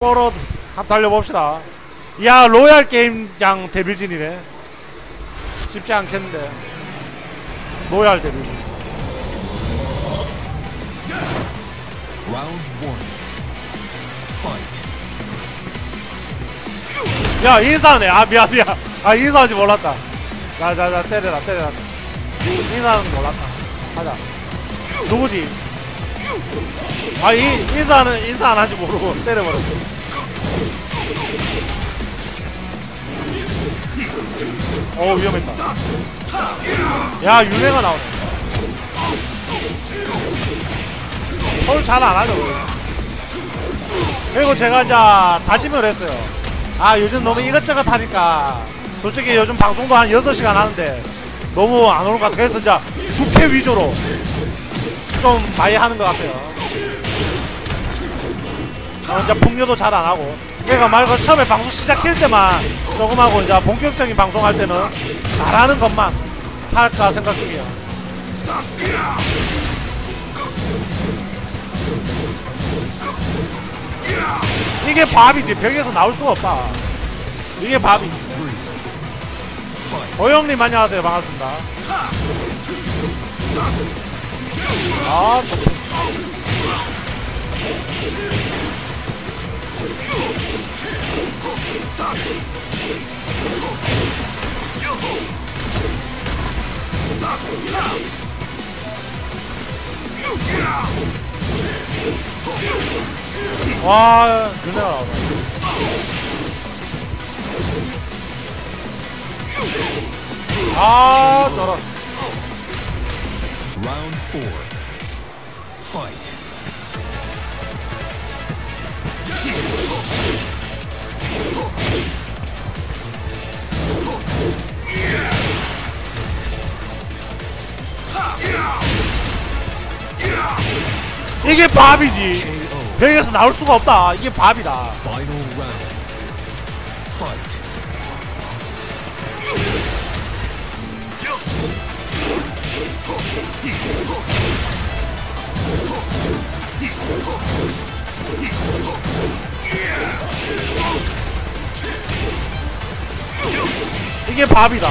뽀로 한번 달려봅시다. 야 로얄 게임장 데빌진이네. 쉽지 않겠는데. 로얄 데빌. Round one. Fight. 야 인사하네. 아 미안 미안. 아 인사하지 몰랐다. 자자자 때려라 때려라. 인사하는 거 몰랐다. 가자. 누구지? 아 이, 인사는 인사 안 한지 모르고 때려버렸어. 어 위험했다. 야 윤회가 나오네. 서울 잘안 하죠. 그리고 제가 이제 다짐을 했어요. 아 요즘 너무 이것저것 하니까 솔직히 요즘 방송도 한 6시간 하는데 너무 안 오는 것 같아. 그래서 이제 주캐 위주로 좀 많이 하는 것 같아요. 어, 이제 풍류도 잘 안 하고. 그러니까 말고 처음에 방송 시작할 때만 조금 하고 이제 본격적인 방송할 때는 잘하는 것만 할까 생각 중이야. 이게 밥이지 벽에서 나올 수가 없다. 이게 밥이지. 오영님 안녕하세요 반갑습니다. 아 좋다. 와 그네가 나오네. 아 저런. Round four. Fight. 이게 밥이지. 벽에서 나올 수가 없다. 이게 밥이다. 이게 밥이다.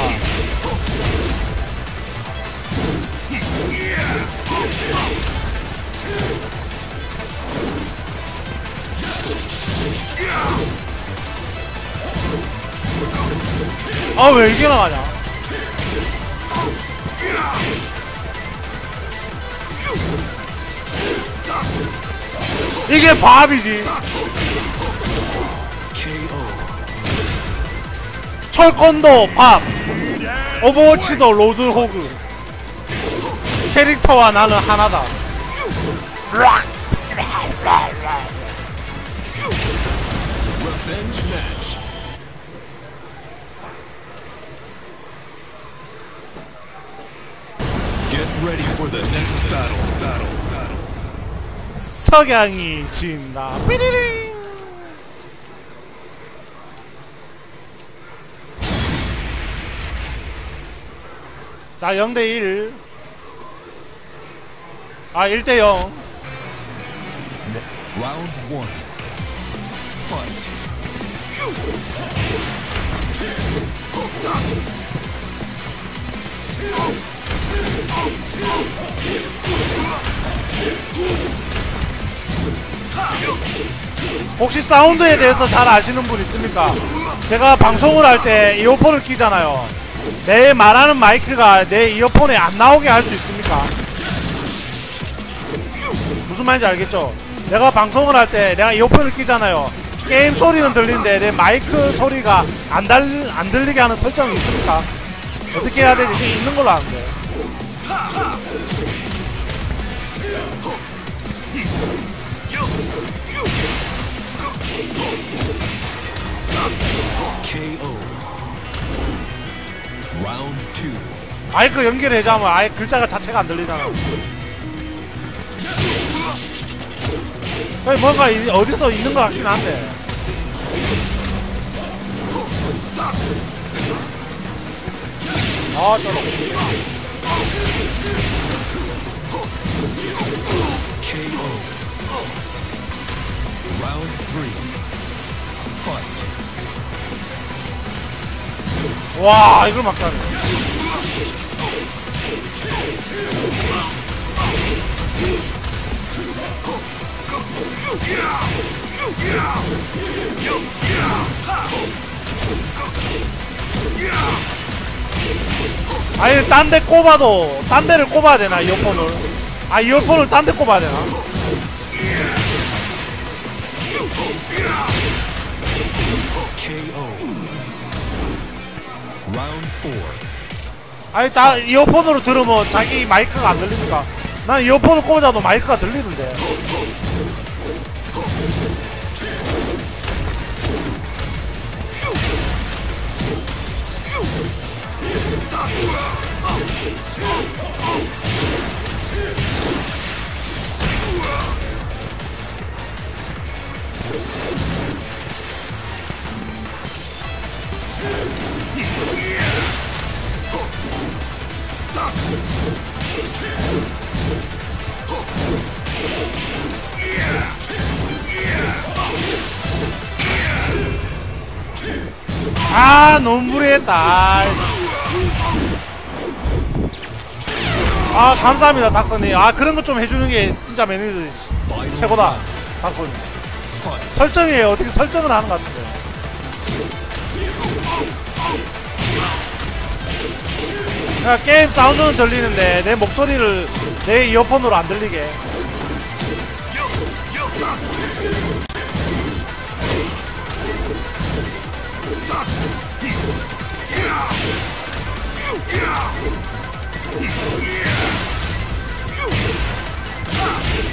아 왜 이게 나가냐? 이게 밥이지. 철권도 밥. 오버워치도 로드호그. 캐릭터와 나는 하나다. Get ready for the next. Battle. Battle. 석양이 진다. 삐리링. 자, 0대1. 아, 1대0. Round one. Fight. 혹시 사운드에 대해서 잘 아시는 분 있습니까? 제가 방송을 할 때 이어폰을 끼잖아요. 내 말하는 마이크가 내 이어폰에 안 나오게 할 수 있습니까? 무슨 말인지 알겠죠? 내가 방송을 할 때 내가 이어폰을 끼잖아요. 게임 소리는 들리는데 내 마이크 소리가 안, 달, 안 들리게 하는 설정이 있습니까? 어떻게 해야 되지? 있는 걸로 아는데. KO. Round two. 마이크 연결해자면 아예 글자가 자체가 안 들리잖아. 거의 뭔가 이- 어디서 있는 것 같긴 한데. 아, 저런. KO. Round three. Fight. 와 이걸 막다네. 아니 딴 데 꼽아도 딴 데를 꼽아야 되나 이어폰을? 아 이어폰을 딴 데 꼽아야 되나 아니 다 이어폰으로 들으면 자기 마이크가 안 들리니까. 난 이어폰을 꽂아도 마이크가 들리는데 아 너무 무리했다. 아 감사합니다 닥터님 아 그런 거 좀 해주는 게 진짜 매니저 최고다. 닥터님. 설정이에요 어떻게 설정을 하는 것 같은데 그러니까 게임 사운드는 들리는데 내 목소리를 내 이어폰으로 안 들리게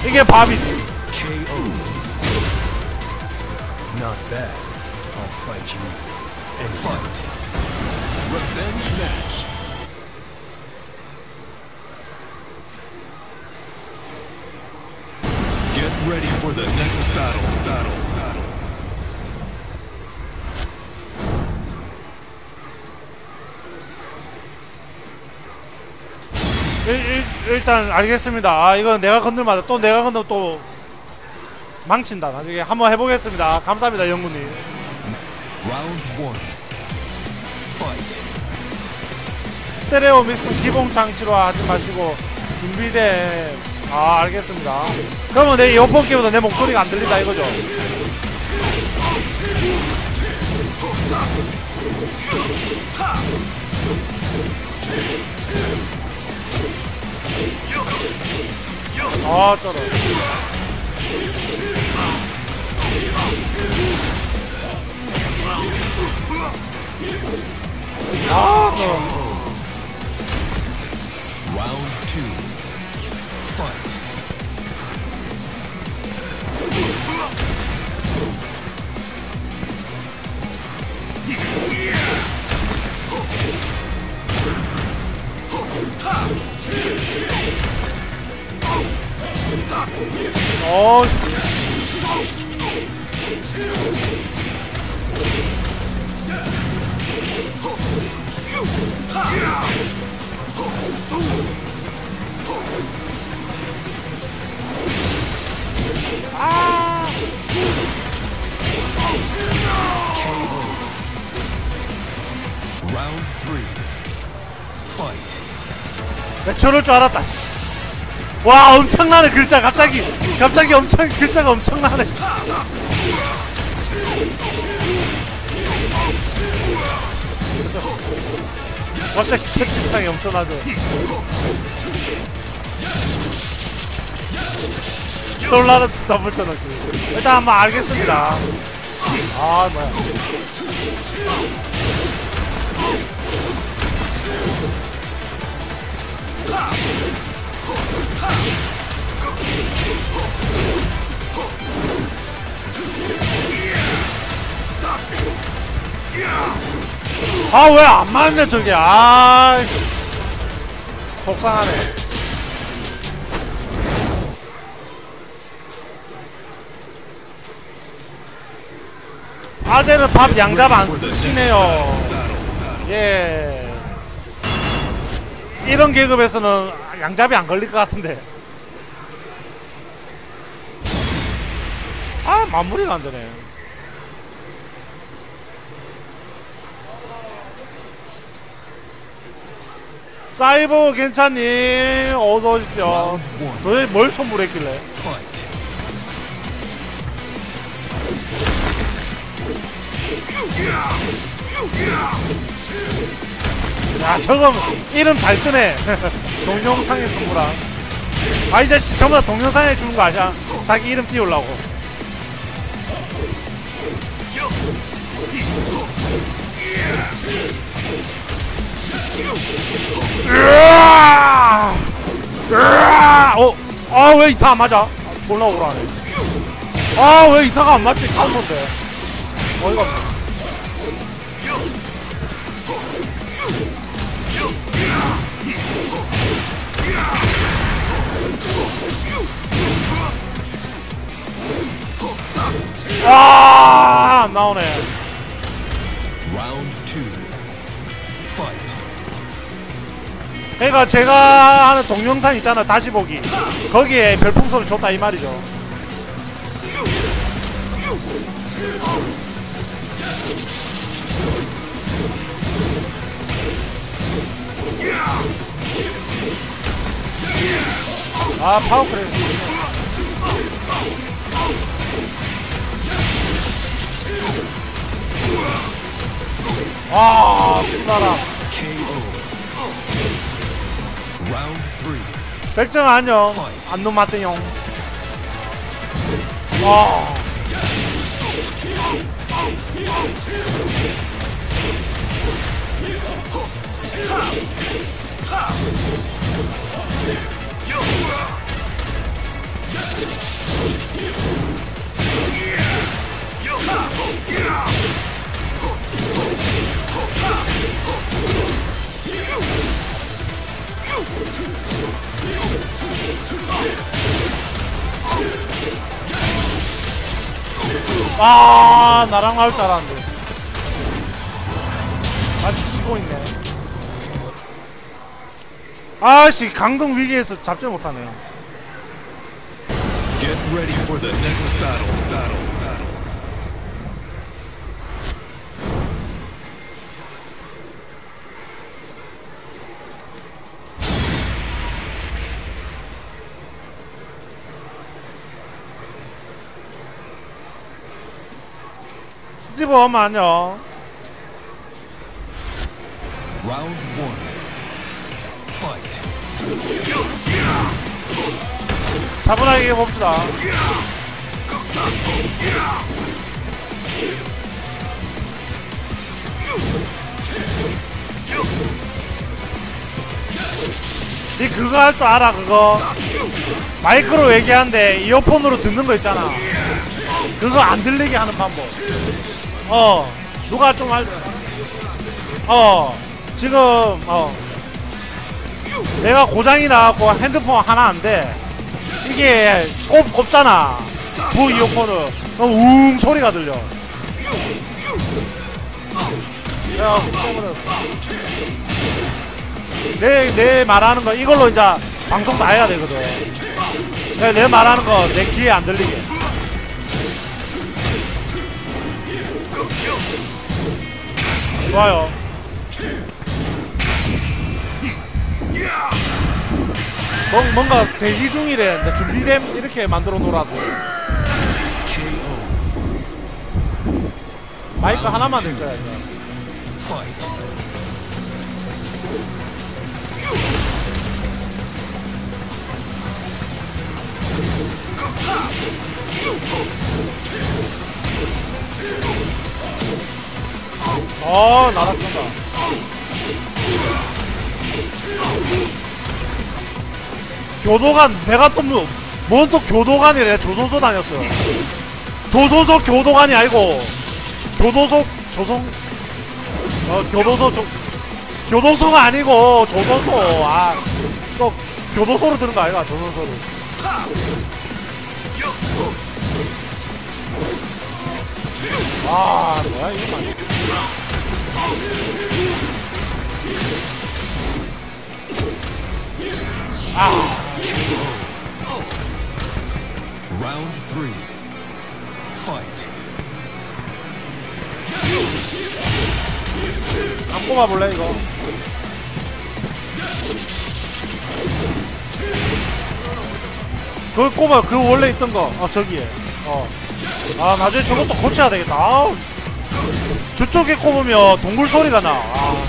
이게 밥이지 KO. Not bad. I'll fight you. And fight. Revenge match. Get ready for the next battle. Battle. 일, 일, 단 알겠습니다. 아, 이건 내가 건들마다 또 내가 건들 또 망친다. 나중에 한번 해보겠습니다. 감사합니다, 영군님. 스테레오 믹스 기본 장치로 하지 마시고 준비된 아 알겠습니다. 그러면 내 이어폰 끼보다 내 목소리가 안 들린다 이거죠? 아 쩔어. 아 쩔어. Round two. Fight. 줄 알았다. 씨. 와 엄청나네 글자 갑자기 갑자기 엄청 글자가 엄청나네. 갑자기 채팅창이 엄청나죠. 놀라는 더블 쳐넣기. 일단 한번 알겠습니다. 아 뭐야. 아 왜 안 맞냐 저게. 아 속상하네. 아재는 밥 양잡 안 쓰시네요. 예. 이런 계급에서는 양잡이 안 걸릴 것 같은데. 아 마무리가 안 되네. 사이버 괜찮니? 어서 오십시오. 도대체 뭘 선물했길래? 야 저거 이름 잘 뜨네. 동영상에 선물한. 아, 이 자식 전부 다 동영상에 주는 거 아니야? 자기 이름 띄우려고. 으아! 으아! 어, 아, 왜 이타 안 맞아? 아, 졸라 오라네. 아, 왜 이타가 안 맞지? 카운터인데. 어이가 없네. 아, 안 나오네. 그러니까 제가 하는 동영상 있잖아 다시 보기. 거기에 별풍선을 줬다 이 말이죠. 아 파워크래 아 끝나라. 백정 안녕. 안놈 맞대용. 와 아 나랑 나올 줄 알았는데 아직 쉬고 있네 아씨 강동 위기에서 잡지 못하네요 Get ready for the next battle. Battle. 스티브 안녕 Round one. Fight. 차분하게 해봅시다 니 그거 할 줄 알아 그거 마이크로 얘기하는데 이어폰으로 듣는 거 있잖아 그거 안 들리게 하는 방법 어 누가 좀 알... 어 지금 어. 내가 고장이 나갖고 핸드폰 하나 안돼. 이게 꼽, 꼽잖아. 부 이어폰을 그럼 웅 소리가 들려. 때문에 내, 내 말하는 거 이걸로 이제 방송 다 해야 되거든. 내, 내 말하는 거 내 귀에 안 들리게 좋아요 뭔, 뭔가 대기 중이래 준비됨 이렇게 만들어 놓으라고. 마이크 하나만 될 거야 이제. 어 날아간다. 교도관 내가 또뭔또 교도관이래. 조선소 다녔어요. 조선소 교도관이 아니고 교도소 조선 어 교도소 조 교도소가 아니고 조선소. 아또 교도소로 들은 거 아이가 조선소로 아 뭐야 이거 말 아 Round three. Fight. 안 뽑아 볼래 이거 그 꼽아 그 원래 있던 거. 어 저기에. 어. 아 나중에 저것도 고쳐야 되겠다. 아우. 저쪽에 꼽으면 동굴 소리가 나. 아.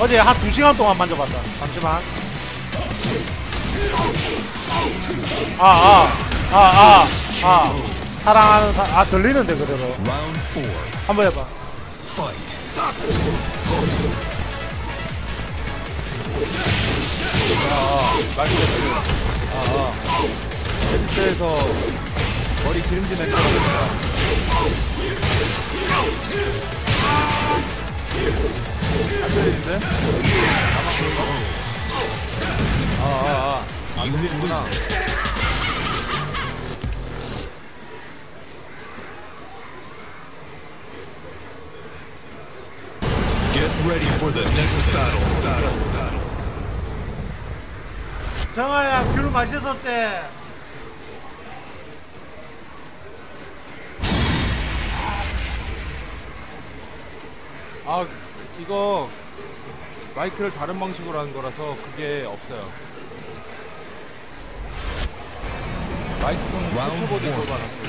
어제 한두 시간 동안 만져봤다. 잠시만. 아, 아, 아, 아, 아. 사랑하는 사, 아, 들리는데, 그래도. 한번 해봐. Fight. 마이크 테스트. 아, 아. 헤드셋에서 머리 기름진 납니다. 아, 아, 아. 맛있었지? 아, 이거 마이크를 다른 방식으로 하는 거라서 그게 없어요. 마이크 손은 포토보드에 one. 꼽아놨어요.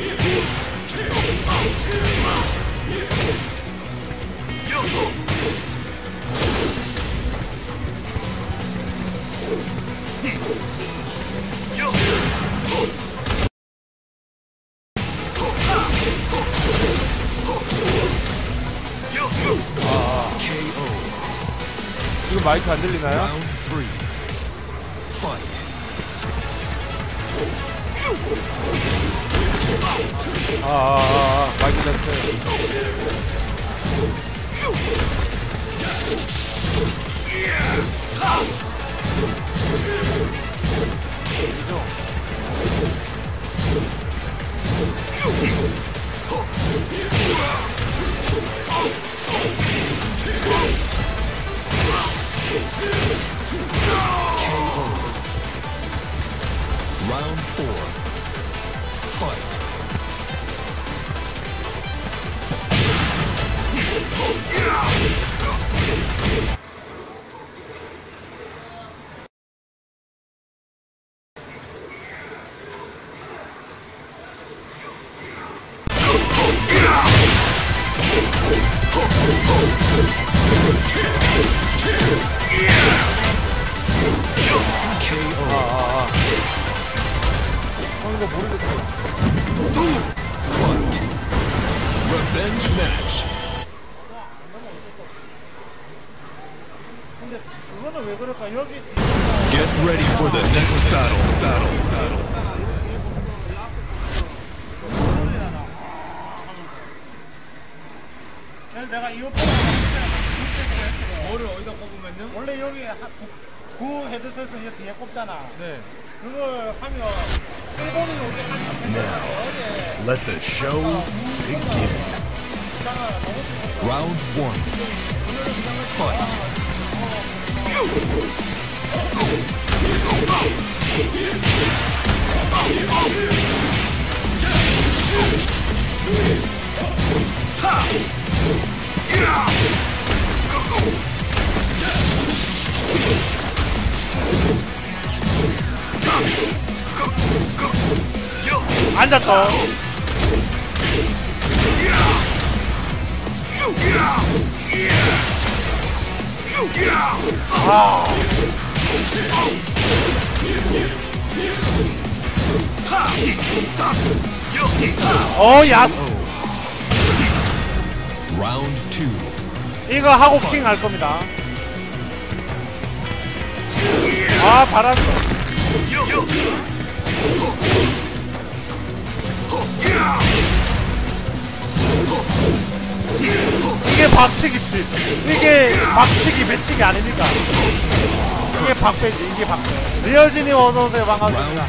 KO. 지금 마이크 안 들리나요? 아, 아, 아, 아. 마이크 됐어요. 구, 구 헤드셋은 여기 뒤에 꼽잖아. 네. 그걸 하면 일본이 오게까지 괜찮아. 어제 Let the show begin. Round one. Fight. 앉았어 아. 어 야스. 이거 하고 킹 할 겁니다. 아 바람 이게 박치기지. 이게 박치기, 배치기 아닙니까? 이게 박배지, 이게 박배. 리얼진이 어서오세요. 반갑습니다.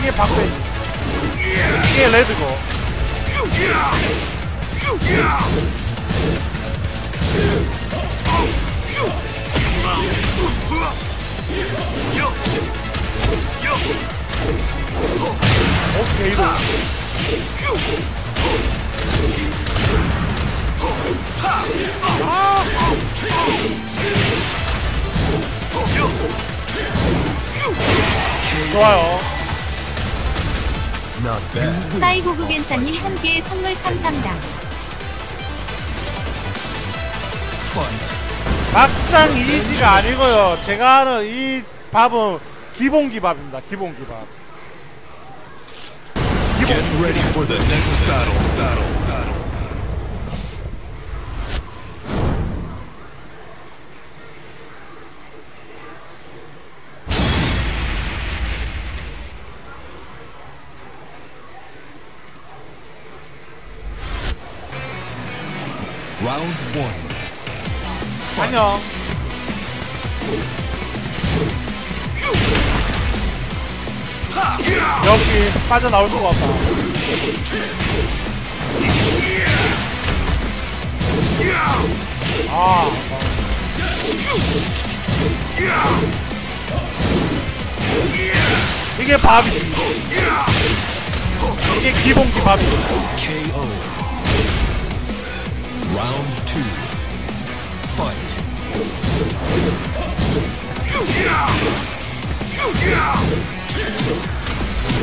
이게 박배지. 이게 레드고. 좋아요. Not bad. 사이보그 겐사님 한 개의 선물 감사합니다. 막장 이지가 아니고요. 제가 하는 이 밥은 기본 기 밥입니다. 기본 기밥. Get ready for 안녕. 역시 빠져나올 수가 없다. 아, 이게 밥이지. 이게 기본 기 밥이지. KO. Round two. Fight.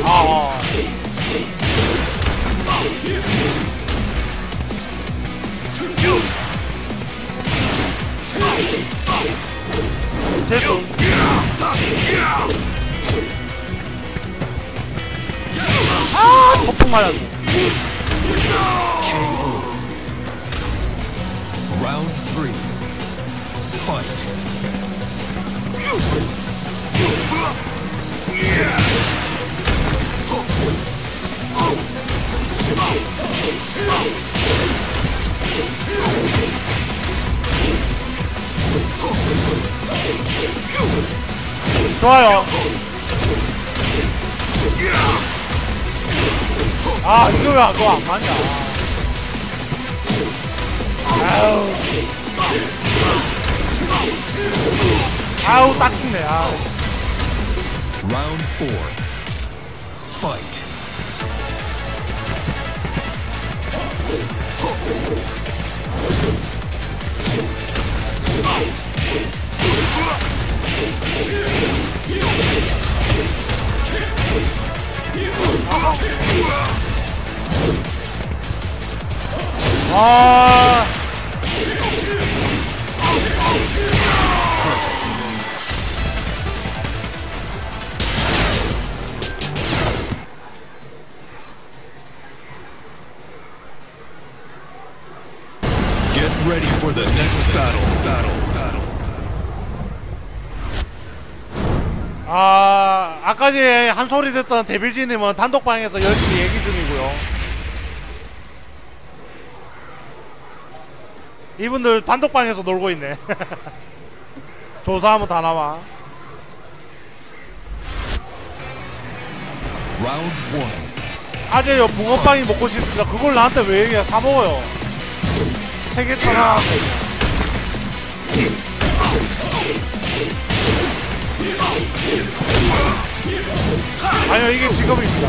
아. 아, 맞았네. 좋아요. 아, 이거 왜 그거 안 맞냐. 아우. 아우, 딱 죽네. 아. Round four. Fight. 아. Ready for the next battle. Battle. Battle. 아, 아까 전에 한 소리 듣던 데빌지님은 단독방에서 열심히 얘기 중이고요. 이분들 단독방에서 놀고 있네. 조사하면 다 나와. 아재요 붕어빵이 먹고 싶습니다. 그걸 나한테 왜 얘기해? 사 먹어요. 세개 천원. 아니요 이게 직업입니다.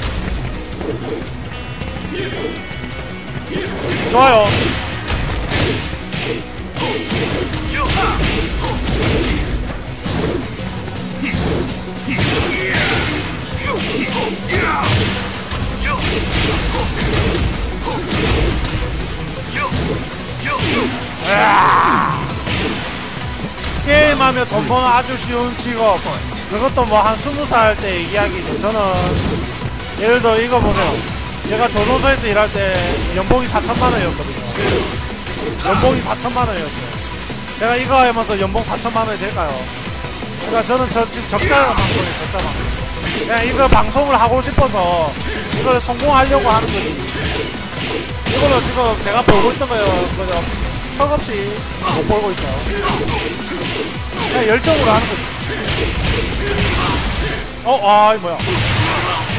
좋아요. 아! 게임하면 점퍼는 아주 쉬운 직업. 그것도 뭐 한 스무 살 때 이야기죠 저는 예를 들어 이거 보세요. 제가 조선소에서 일할 때 연봉이 4천만 원이었거든요. 연봉이 4천만 원이었어요. 제가 이거 하면서 연봉 4천만 원이 될까요? 그러니까 저는 저 지금 적자 방송이에요. 적자 방송. 그냥 이거 방송을 하고 싶어서 이걸 성공하려고 하는 거지. 이걸로 지금 제가 벌고 있던 거예요. 그죠? 턱없이 못 벌고 있죠. 그냥 열정으로 하는 거지. 어, 아, 이 뭐야.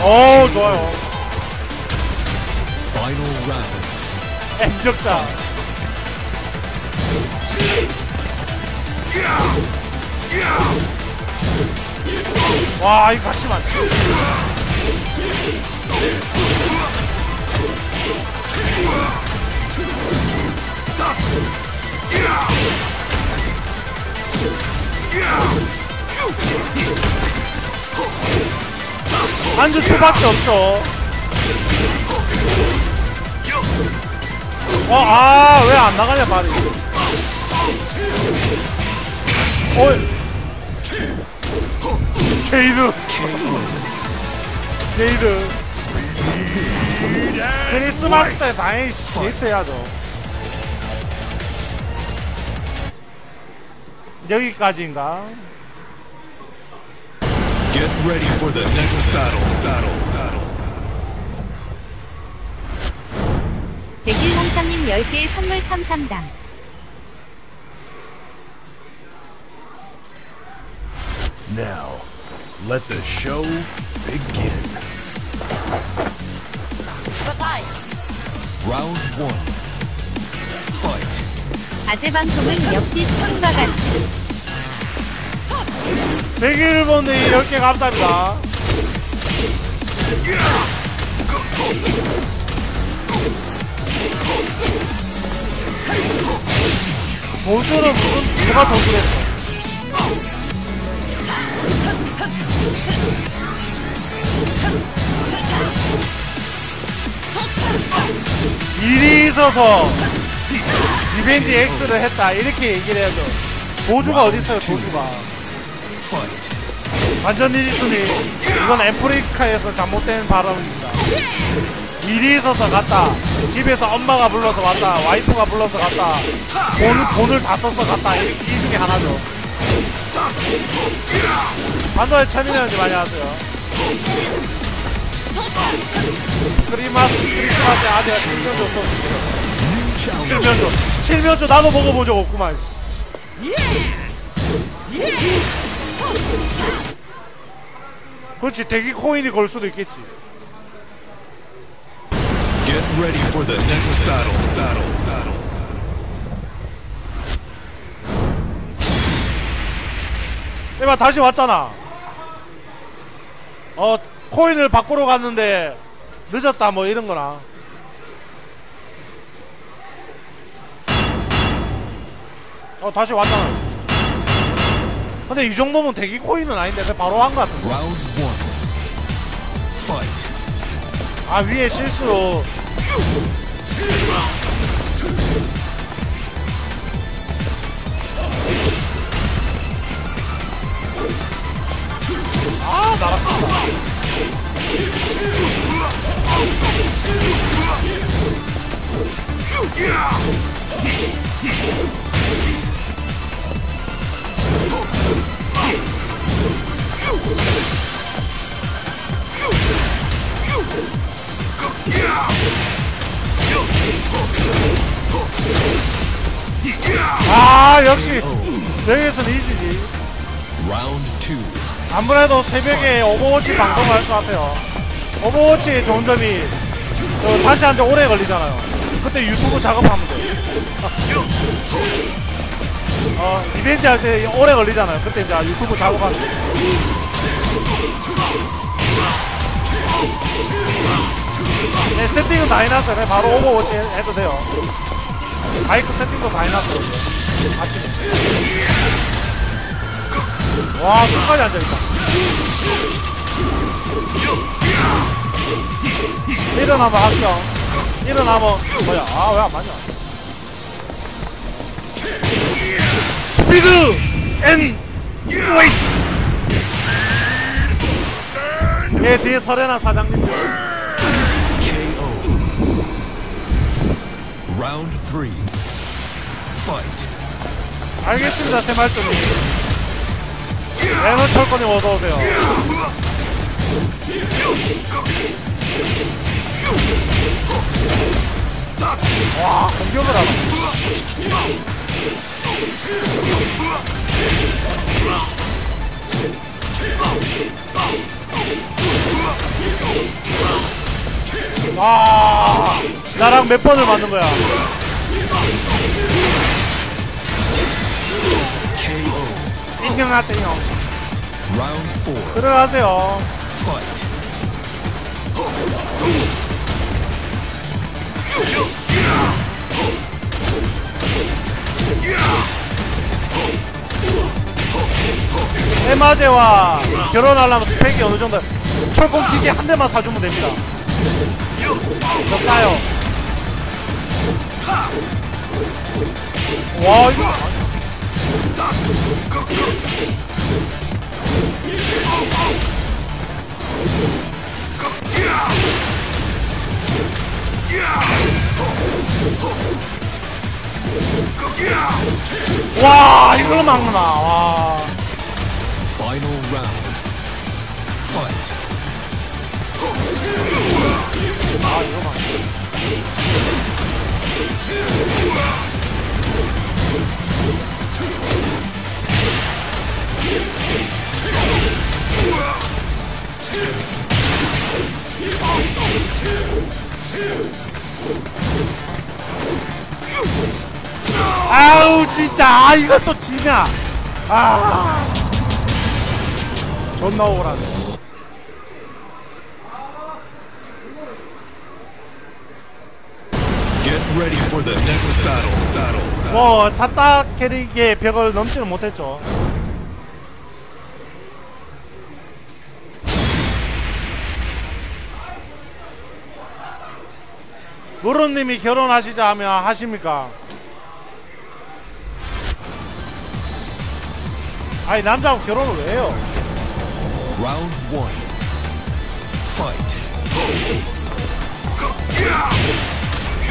오, 좋아요. Final round. 엠적자. 와, 이거 같이 맞지. 앉을 수밖에 없죠. 어, 아, 왜 안 나가냐, 말이. 어이. 게이드. 게이드. 크리스마스 때 다행히 데이트 해야죠. 여기까지인가? Get ready for the next battle. Battle. Battle. 백일홍삼님 10개 선물 감사합니다. Now, let the show begin. Round one. Fight. 아재 방송은 역시 스팀과 같이 101번이 10개 감사합니다. 도주는 무슨, 누가 도주했어? 일이 있어서 리벤지 X를 했다. 이렇게 얘기를 해야죠. 도주가 어딨어요, 도주가. Fight. 완전 일순위 이건 애프리카에서 잘못된 발언입니다. 일이 있어서 갔다. 집에서 엄마가 불러서 왔다. 와이프가 불러서 갔다. 돈, 돈을 다 써서 갔다. 이, 이 중에 하나죠. 반도에 천일년지 많이 하세요. 크리마스 크리스마스에 아내가 7면조 썼습니다 7면조 7면조 나도 먹어본 적 없구만 그렇지 대기 코인이 걸 수도 있겠지 Get ready for the next battle. Battle. Battle. 이봐 다시 왔잖아 어 코인을 바꾸러 갔는데 늦었다 뭐 이런 거나 어 다시 왔잖아. 근데 이 정도면 대기 코인은 아닌데 왜 바로 한거 같은데. 아 위에 실수로. 아 나갔다 아 역시 여기에서는 이지지. 아무래도 새벽에 오버워치 방송을 할 것 같아요. 오버워치의 좋은 점이 그 다시 한데 오래 걸리잖아요. 그때 유튜브 작업하면 돼요. 어 revenge 할 때 오래 걸리잖아요 그때 이제 유튜브 작업하면 네, 세팅은 다 해놨어요. 그냥 바로 오버워치 해- 해도 돼요. 마이크 세팅도 다 해놨어요. 아침에. 와, 끝까지 앉아있다. 일어나면 합격. 일어나면, 뭐야, 아, 왜 안 맞냐. Speed! And! Weight! 얘 뒤에 설해나 사장님. KO. Round three. Fight. 알겠습니다, 새말좀이 에너 철권님 어서오세요. 와, 공격을 하나. 와, 나랑 몇 번을 맞는 거야. Four. 들어가세요. 에마제와 결혼하려면 스펙이 어느 정도 철권 기계 한 대만 사주면 됩니다. 더 싸요. 와 이거 와 이걸 막나 와. 아 이거 막. 아우 진짜. 아 이거 또 지냐. 아. 존나 억울하네 Get ready for the next battle. Battle. 뭐 잣다 캐릭의 벽을 넘지는 못했죠. 무릎님이 결혼하시자 하면 하십니까? 아니 남자하고 결혼을 왜 해요? Perfect. Round two.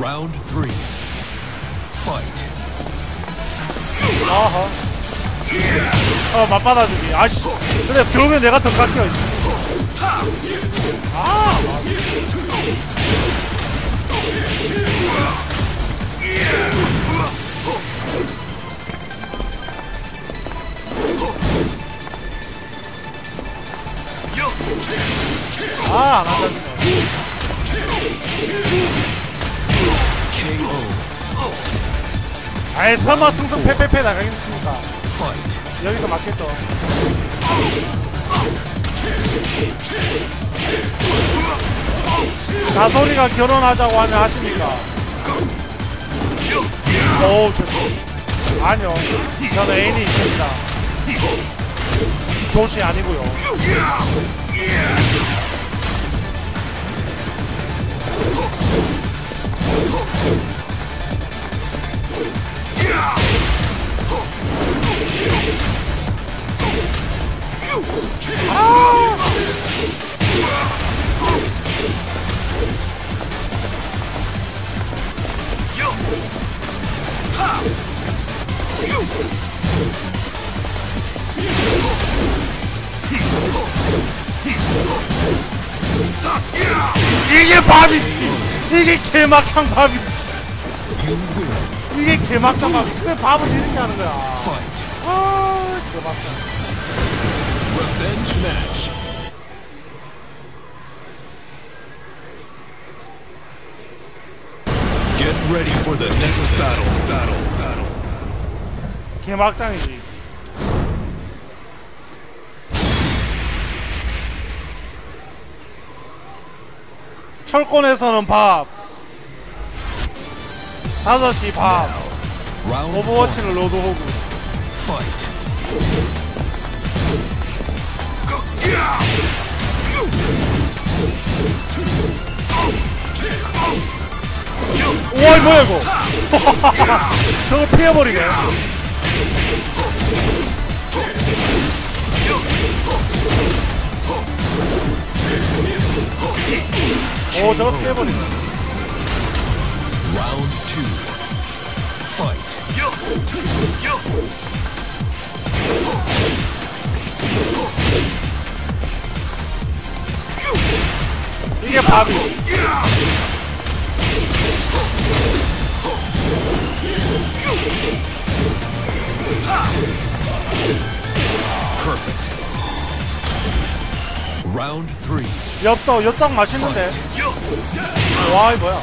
Round three. Fight. 어허 어 맞받아주기 아씨 근데 결국엔 내가 더 깎여. 아 아, 안 한다. 아이, 설마 승승 패패패 나가겠습니까? 여기서 맞겠죠. 나소리가 결혼하자고 하면 하십니까? 오, 저, 아니요. 저는 애인이 있습니다. 조시 아니고요. 이게 밥이지. 이게 개막창 win. 이게 개막창 밥이. 왜 밥을 이렇게 하는 거야? 아, 개막창. Get ready for the next battle. Battle. Battle. 개막장이지. 철권에서는 밥. 5시 밥. 오버워치는 로드호그. 우와, 이 뭐야, 이거. 저거 피해버리네. 오, 저거 피해버리네. Round two. Fight. 이게 밥이. Perfect. Round three. 엽떡, 엽떡 맛있는데. 와, 이 뭐야.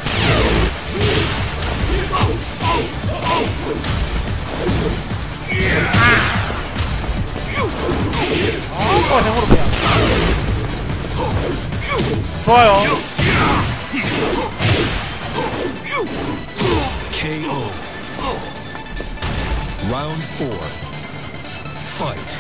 아, 행으로 그냥. 좋아요. KO. Round four. Fight.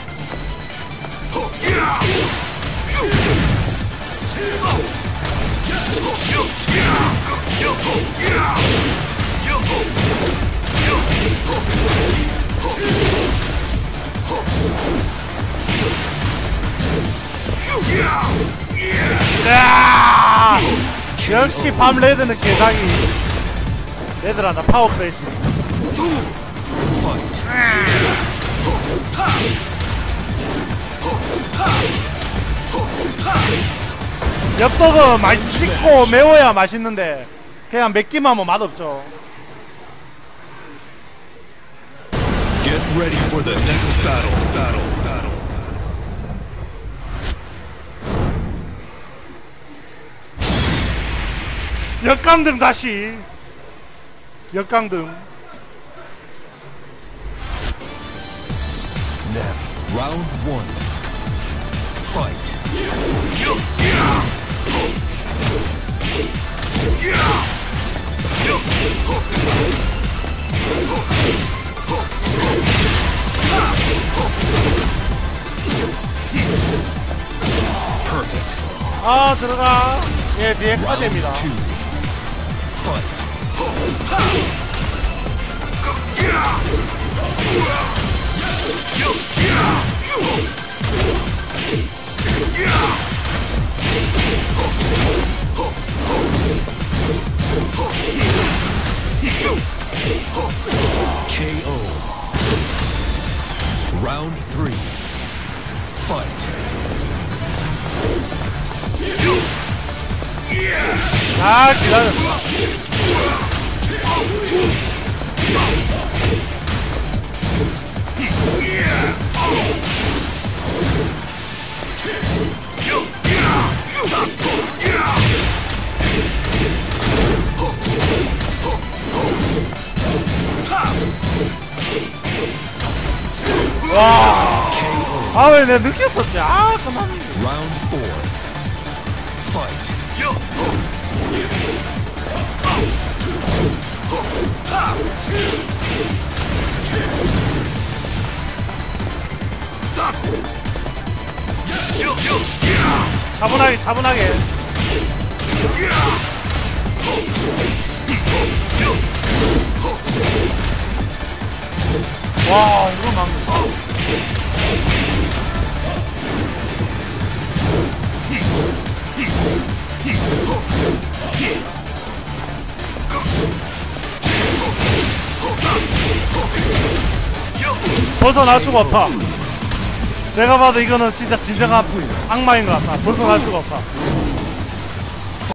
야! 역시 밤 레드는 개상이. 레드란다, 파워 프레시. Fight. 엽떡은 맛있고 매워야 맛있는데 그냥 맵기만 하면 맛없죠. Get ready for the next battle. Battle. Battle. 역강등 다시. 역강등. Now, round one. Fight. Perfect. 아 들어가. 예 뒤에 카드입니다. Two. Fight. KO. Round three. Fight. 아 기다려. 와. 아 왜 내가 느꼈었지? 아 그만. Round four. Fight. 차분하게 차분하게 와 이거 막는 벗어날 수가 없다. 내가 봐도 이거는 진짜 진정한 악마인 것 같다 벗어날 수가 없다